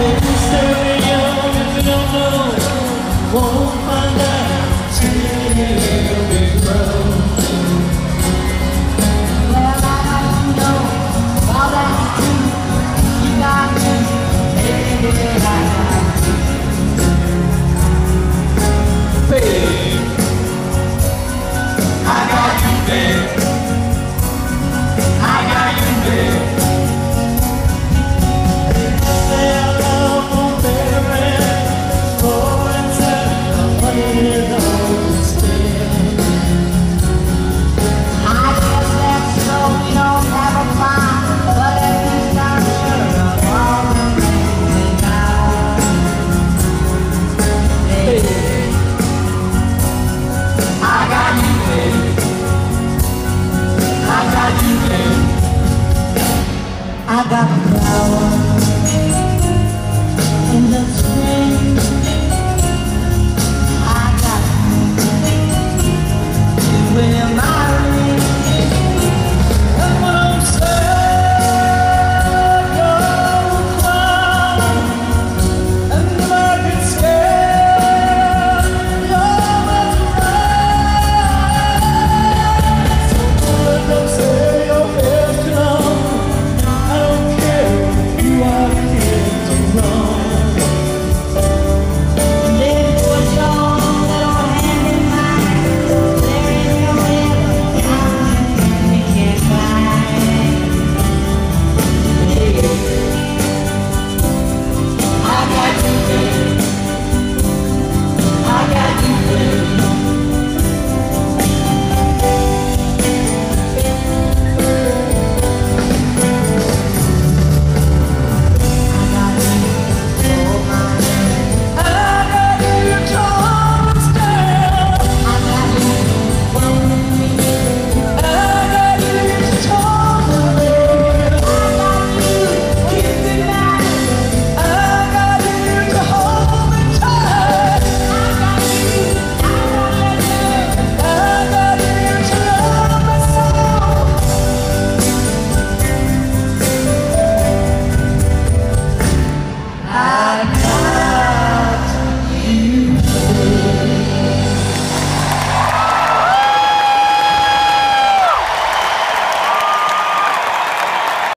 Maybe staring if you don't know Won't find I got power